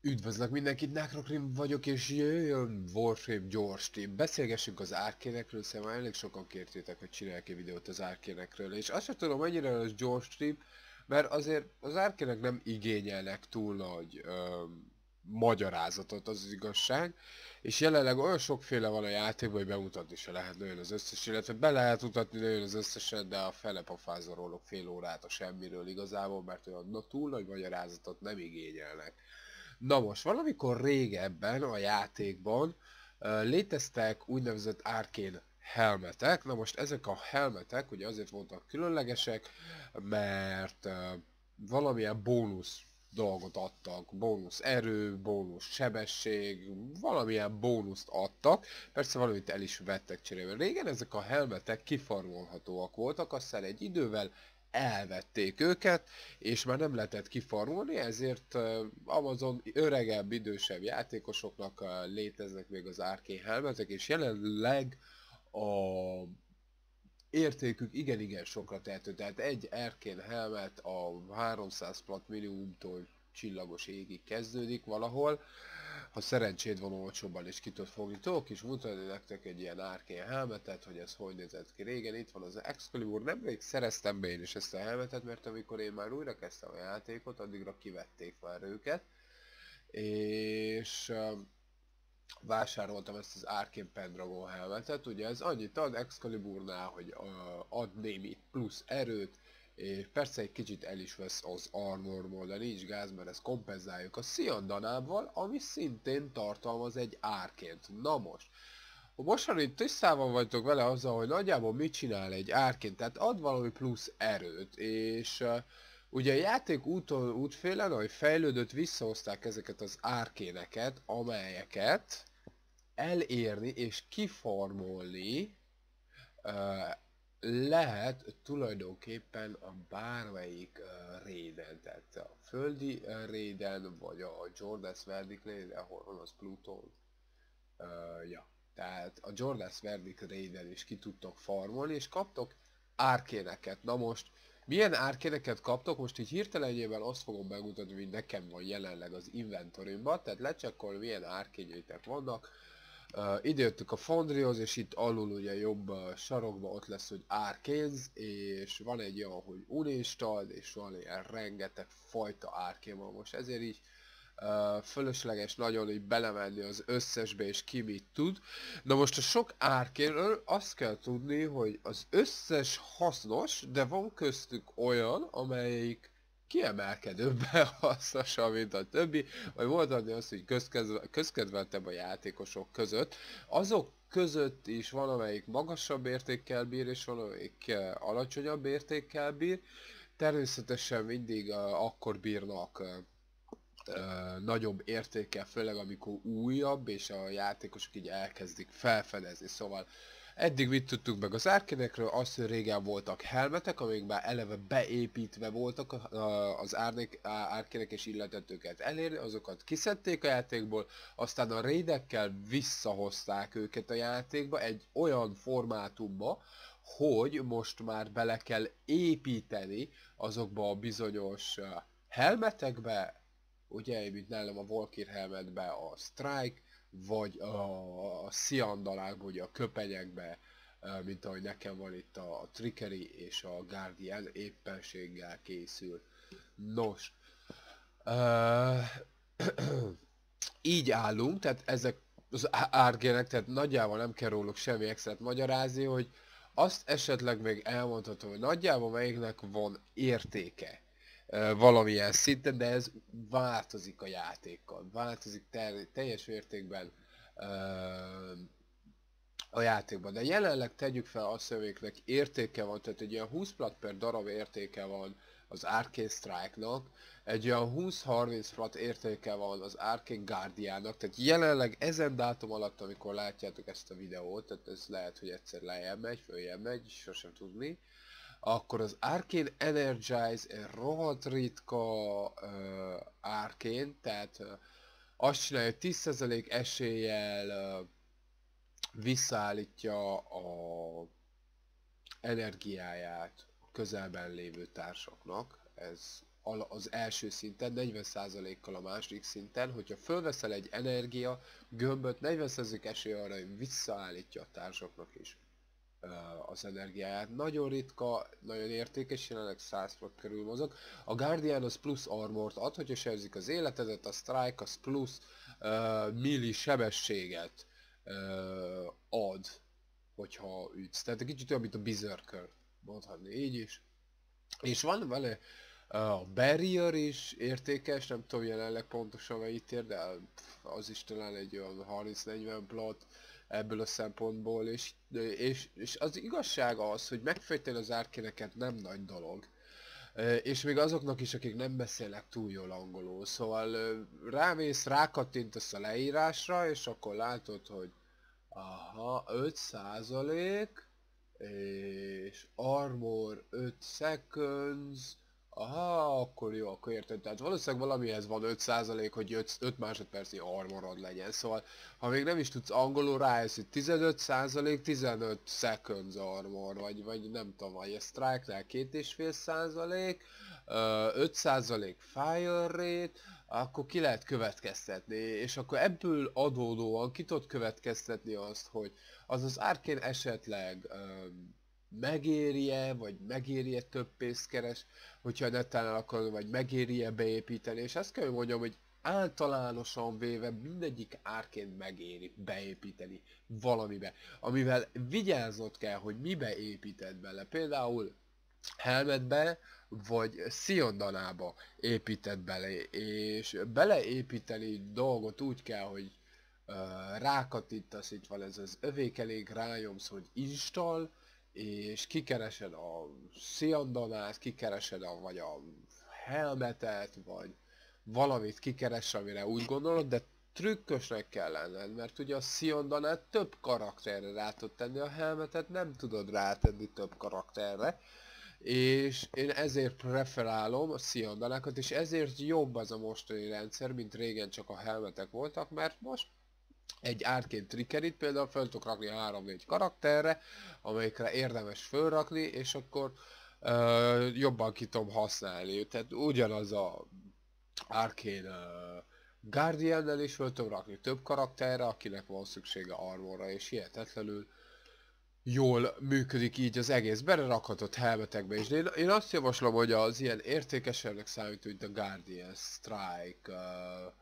Üdvözlök mindenkit, Necrocrim vagyok, és jöjjön Warframe gyors team. Beszélgessünk az árkénekről, szerintem elég sokan kértétek, hogy csinálják egy videót az árkénekről, és azt sem tudom, mennyire az gyors stream, mert azért az árkének nem igényelnek túl nagy öm, magyarázatot, az, az igazság, és jelenleg olyan sokféle van a játékban, hogy bemutatni se lehet nagyon az összes, illetve be lehet mutatni nagyon az összeset, de a fele pofázorolok fél órát a semmiről igazából, mert olyan na, túl nagy magyarázatot nem igényelnek. Na most, valamikor régebben a játékban léteztek úgynevezett árkén helmetek. Na most ezek a helmetek ugye azért voltak különlegesek, mert valamilyen bónusz dolgot adtak, bónusz erő, bónusz sebesség, valamilyen bónuszt adtak, persze valamit el is vettek cserébe. Régen ezek a helmetek kifarmolhatóak voltak, aztán egy idővel elvették őket, és már nem lehetett kifarmolni, ezért Amazon öregebb, idősebb játékosoknak léteznek még az Arcane helmetek, és jelenleg a értékük igen-igen sokra tehető, tehát egy Arcane helmet a 300 plat minimumtól csillagos égig kezdődik valahol, ha szerencséd van olcsóban is ki tudod fogni. Tudok is mutatni nektek egy ilyen árkén helmetet, hogy ez hogy nézett ki régen. Itt van az Excalibur, nemrég szereztem be én is ezt a helmetet, mert amikor én már újra kezdtem a játékot, addigra kivették már őket. És uh, vásároltam ezt az Arcane Pendragon helmetet, ugye ez annyit ad Excaliburnál, hogy uh, ad némi plusz erőt, és persze egy kicsit el is vesz az armorból, de nincs gáz, mert ezt kompenzáljuk. A Siandanával, ami szintén tartalmaz egy árként. Na most, itt tisztában vagytok vele azzal, hogy nagyjából mit csinál egy árként, tehát ad valami plusz erőt, és uh, ugye a játék úton, útfélen, ahogy fejlődött, visszahozták ezeket az árkéneket, amelyeket elérni és kiformolni uh, lehet tulajdonképpen a bármelyik uh, réden, tehát a földi uh, réden, vagy a Jordas Verdict réden, ahol van az Pluton. Uh, ja, tehát a Jordas Verdict réden is ki tudtok farmolni, és kaptok árkéneket. Na most, milyen árkéneket kaptok? Most így hirtelenjében azt fogom megmutatni, hogy nekem van jelenleg az inventorimban, tehát lecsekkol milyen árkényeitek vannak, Uh, ide jöttük a Fondrihoz, és itt alul ugye jobb uh, sarokban ott lesz, hogy Arcanes, és van egy olyan, hogy Uninstalled, és van ilyen rengeteg fajta Arcane van most, ezért így uh, fölösleges nagyon így belemenni az összesbe, és ki mit tud. Na most a sok Arcane-ről azt kell tudni, hogy az összes hasznos, de van köztük olyan, amelyik kiemelkedőbben hasznosabb, mint a többi, vagy adni azt, hogy közkedveltebb a játékosok között. Azok között is van, amelyik magasabb értékkel bír, és van, amelyik eh, alacsonyabb értékkel bír. Természetesen mindig uh, akkor bírnak uh, uh, nagyobb értékkel, főleg amikor újabb, és a játékosok így elkezdik felfedezni. Szóval Eddig mit tudtuk meg az árkénekről? Azt, hogy régen voltak helmetek, amik már eleve beépítve voltak az árkének és illetett őket elérni, azokat kiszedték a játékból, aztán a raidekkel visszahozták őket a játékba egy olyan formátumba, hogy most már bele kell építeni azokba a bizonyos helmetekbe, ugye, mint nálam a Volkir helmetbe a Strike, vagy a, a sziandalákba, ugye a köpenyekbe, mint ahogy nekem van itt a Trickery és a Guardian éppenséggel készül. Nos, így állunk, tehát ezek az árgének, tehát nagyjából nem kell róluk semmi extrát magyarázni, hogy azt esetleg még elmondhatom, hogy nagyjából melyiknek van értéke valamilyen szinten, de ez változik a játékkal, változik teljes mértékben a játékban. De jelenleg tegyük fel azt, hogy értéke van, tehát egy ilyen 20 plat per darab értéke van az Arcane Strike-nak, egy olyan 20-30 plat értéke van az Arcane Guardian-nak, tehát jelenleg ezen dátum alatt, amikor látjátok ezt a videót, tehát ez lehet, hogy egyszer lejjebb megy, följebb megy, sosem tudni, akkor az Arcane Energize rohadt ritka uh, Arcane, tehát uh, azt csinálja, hogy 10% eséllyel uh, visszaállítja a energiáját a közelben lévő társaknak. Ez az első szinten, 40%-kal a második szinten, hogyha fölveszel egy energia gömböt, 40% esély arra, hogy visszaállítja a társaknak is az energiáját. Nagyon ritka, nagyon értékes, jelenleg 100 fok körül mozog. A Guardian az plusz armort ad, hogyha sebzik az életedet, a Strike az plusz uh, milli sebességet uh, ad, hogyha ütsz. Tehát egy kicsit olyan, mint a Berserker, mondhatni így is. És van vele a Barrier is értékes, nem tudom jelenleg pontosan mennyit ér, de az is talán egy olyan 30-40 plot ebből a szempontból, és, és, és az igazság az, hogy megfejteni az árkéneket nem nagy dolog. És még azoknak is, akik nem beszélnek túl jól angolul. Szóval rámész, rákattintasz a leírásra, és akkor látod, hogy aha, 5 százalék, és armor 5 seconds, Aha, akkor jó, akkor érted. Tehát valószínűleg valamihez van 5% hogy 5, 5 másodpercnyi armorod legyen. Szóval, ha még nem is tudsz angolul rájössz, hogy 15% 15 seconds armor, vagy, vagy nem tudom, vagy a strike-nál 2,5%, 5% fire rate, akkor ki lehet következtetni, és akkor ebből adódóan ki tudod következtetni azt, hogy az az árkén esetleg um, megéri-e, vagy megéri-e több pénzt keres, hogyha netán akarod, vagy megéri-e beépíteni, és azt kell mondjam, hogy általánosan véve mindegyik árként megéri beépíteni valamibe, amivel vigyáznod kell, hogy mibe építed bele. Például helmetbe, vagy sziondanába építed bele, és beleépíteni dolgot úgy kell, hogy uh, rákattintasz, itt van ez az övékelék, rájomsz, hogy install, és kikeresed a sziandonát, kikeresed a, vagy a helmetet, vagy valamit kikeres, amire úgy gondolod, de trükkösnek kell lenned, mert ugye a Siondanát több karakterre rá tud tenni, a helmetet nem tudod rátenni több karakterre, és én ezért preferálom a Siondanákat, és ezért jobb az a mostani rendszer, mint régen csak a helmetek voltak, mert most egy árként triggerit, például fel tudok rakni 3-4 karakterre, amelyikre érdemes fölrakni, és akkor uh, jobban ki tudom használni. Tehát ugyanaz a Arcane uh, guardian is fel tudom rakni több karakterre, akinek van szüksége armorra, és hihetetlenül jól működik így az egész. Berakhatott helmetekbe is. De én, én azt javaslom, hogy az ilyen értékesebbnek számító, mint a Guardian, Strike, uh,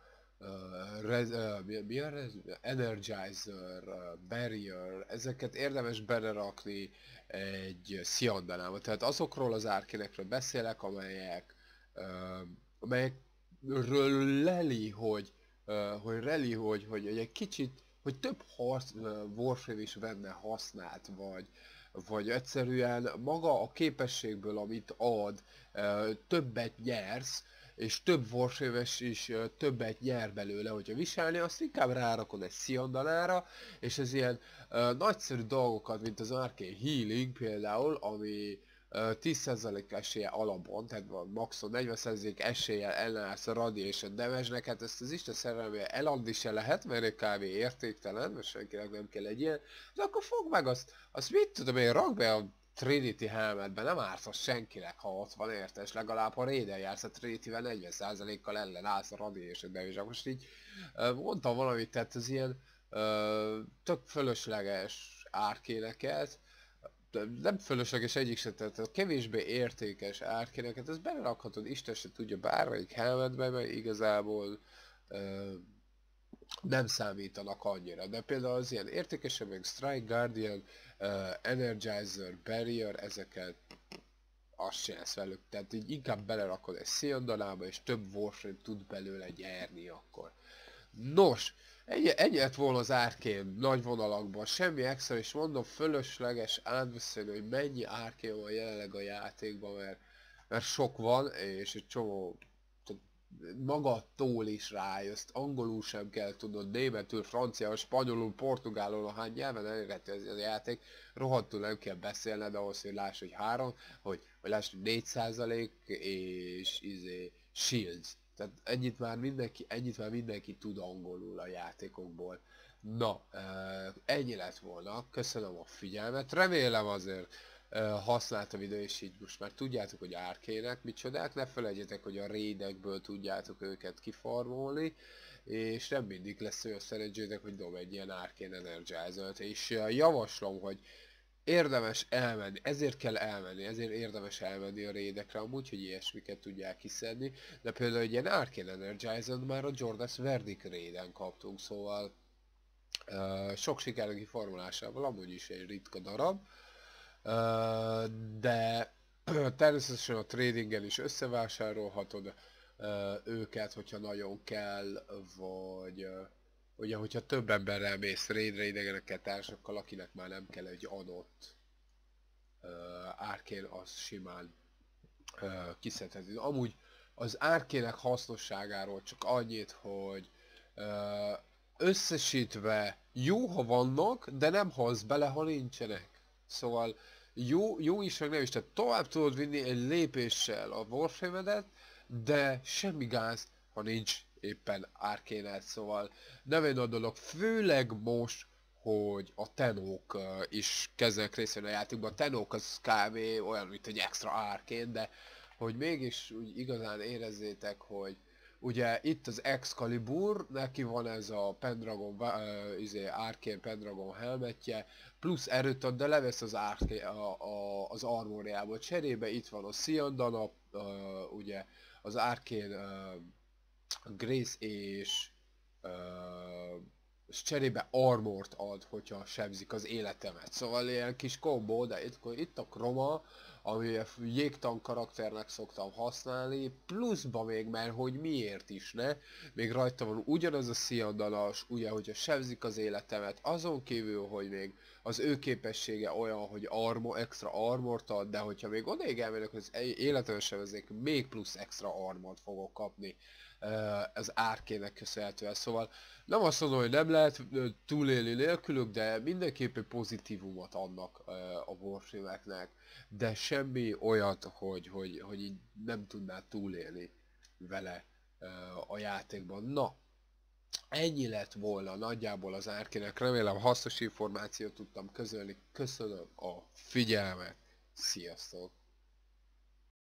uh, rez, uh, Energizer, uh, Barrier, ezeket érdemes belerakni egy Siondanába. Tehát azokról az árkénekről beszélek, amelyek, uh, amelyekről leli, hogy, uh, hogy reli, hogy, hogy, hogy egy kicsit, hogy több harc, uh, Warframe is venne hasznát, vagy, vagy egyszerűen maga a képességből, amit ad, uh, többet nyersz, és több vorséves is többet nyer belőle, hogyha viselni, azt inkább rárakod egy Siondanára, és ez ilyen uh, nagyszerű dolgokat, mint az Arcane Healing például, ami uh, 10% esélye alapon, tehát van maxon 40% eséllyel ellenállsz a radiation damage hát ezt az Isten szerelmére eladni se lehet, mert egy kb. értéktelen, mert senkinek nem kell egy ilyen, de akkor fog meg azt, azt mit tudom én, rak be a Trinity helmetben nem ártasz senkinek, ha ott van értes, legalább ha Raiden jársz a Trinity-vel 40%-kal ellenállsz a radiation és most így mondtam valamit, tehát ez ilyen uh, tök fölösleges árkéneket, nem fölösleges egyik se, tehát a kevésbé értékes árkéneket, ezt belerakhatod, Isten se tudja bármelyik helmetbe, mert igazából uh, nem számítanak annyira, de például az ilyen értékesebb, Strike Guardian, uh, Energizer, Barrier, ezeket azt csinálsz velük, tehát így inkább belerakod egy széndalába, és több Warframe tud belőle gyerni akkor. Nos, egy, egyet volna az árkém nagy vonalakban, semmi extra, és mondom fölösleges átbeszélni, hogy mennyi árkém van jelenleg a játékban, mert, mert sok van, és egy csomó magadtól is rájössz, angolul sem kell tudnod, németül, franciául, spanyolul, portugálul, hány nyelven elérhető ez a játék, rohadtul nem kell beszélned ahhoz, hogy láss, hogy három, hogy, hogy láss, hogy 4% és izé, shields. Tehát ennyit már mindenki, ennyit már mindenki tud angolul a játékokból. Na, ennyi lett volna, köszönöm a figyelmet, remélem azért használtam ide, és így most már tudjátok, hogy árkének micsodák, ne felejtjetek, hogy a raidekből tudjátok őket kifarmolni, és nem mindig lesz olyan szerencsétek, hogy dob egy ilyen árkén energizer és javaslom, hogy érdemes elmenni, ezért kell elmenni, ezért érdemes elmenni a raidekre amúgy, hogy ilyesmiket tudják kiszedni, de például egy ilyen Arcane energizer már a Jordas Verdic raiden kaptunk, szóval uh, sok siker kiformulásával, amúgy is egy ritka darab, de természetesen a tradinggel is összevásárolhatod őket, hogyha nagyon kell, vagy ugye, hogyha több emberrel mész raidre idegenekkel társakkal, akinek már nem kell egy adott árkén, az simán kiszedheti. Amúgy az árkének hasznosságáról csak annyit, hogy összesítve jó, ha vannak, de nem hoz bele, ha nincsenek. Szóval jó, jó is, meg nem is, tehát tovább tudod vinni egy lépéssel a warframe de semmi gáz, ha nincs éppen árkénet, szóval nem egy nagy dolog, főleg most, hogy a tenók is kezdenek részt a játékban. A tenók az kb. olyan, mint egy extra árkén, de hogy mégis úgy igazán érezzétek, hogy ugye itt az Excalibur, neki van ez a Pendragon, uh, izé, Arkane Pendragon helmetje, plusz erőt ad, de levesz az, Arkane, a, a, az armóriából. Cserébe itt van a Siandana, uh, ugye az Arkane uh, Grace és uh, cserébe armort ad, hogyha sebzik az életemet. Szóval ilyen kis kombó, de itt, itt a kroma, ami jégtan karakternek szoktam használni, pluszba még, mert hogy miért is ne, még rajta van ugyanaz a sziandalas, ugye, hogyha sebzik az életemet, azon kívül, hogy még az ő képessége olyan, hogy armor, extra armort ad, de hogyha még odaig elmegyek, hogy az életemet sebzik, még plusz extra armort fogok kapni az árkének köszönhetően. Szóval nem azt mondom, hogy nem lehet túlélni nélkülük, de mindenképpen pozitívumot adnak a warframe de semmi olyat, hogy, hogy, hogy így nem tudnád túlélni vele a játékban. Na, ennyi lett volna nagyjából az árkének, remélem hasznos információt tudtam közölni, köszönöm a figyelmet, sziasztok!